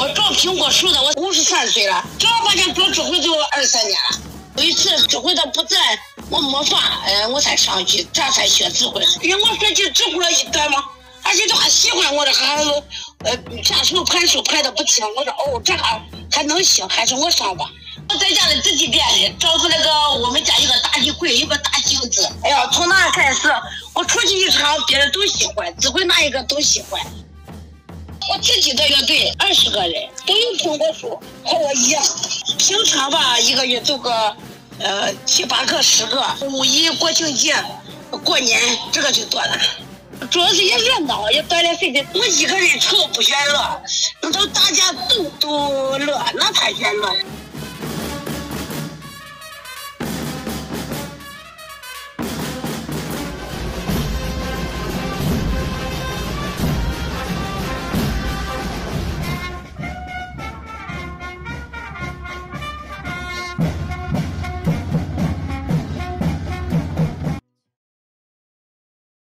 我种苹果树的，我五十三岁了，正儿八经做指挥就二三年了。有一次指挥的不在，我没法，哎，我才上去，这才学指挥。因为我说就指挥了一段嘛，而且他还喜欢我的孩子，呃，下手盘手盘的不轻。我说哦，这还还能行，还是我上吧。我在家里自己编的，找出那个我们家一个大衣柜，有个大镜子。哎呀，从那开始，我出去一场，别人都喜欢，指挥哪一个都喜欢。我自己的乐队二十个人，都有苹果树，和我一样。平常吧，一个月做个呃七八个、十个。五一国庆节、过年，这个就多了。主要是也热闹，也锻炼身体。我一个人愁不嫌乐，那都大家都都乐，那才嫌乐。